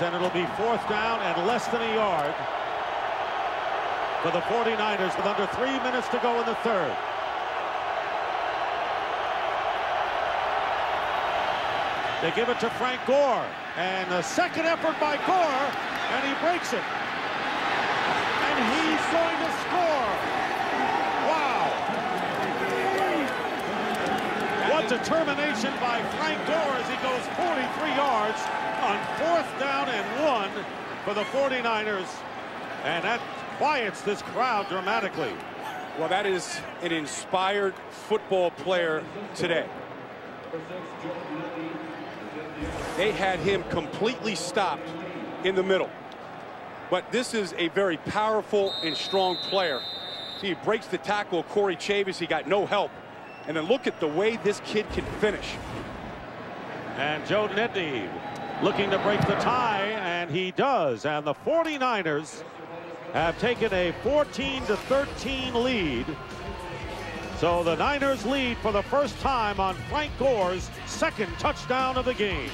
and it'll be fourth down and less than a yard for the 49ers with under three minutes to go in the third. They give it to Frank Gore, and a second effort by Gore, and he breaks it. And he's going to score. Wow. What determination by Frank Gore as he goes 43 yards down and one for the 49ers. And that quiets this crowd dramatically. Well, that is an inspired football player today. They had him completely stopped in the middle. But this is a very powerful and strong player. See, he breaks the tackle, Corey Chavous. He got no help. And then look at the way this kid can finish. And Joe Nedney looking to break the tie, and he does. And the 49ers have taken a 14 to 13 lead. So the Niners lead for the first time on Frank Gore's second touchdown of the game.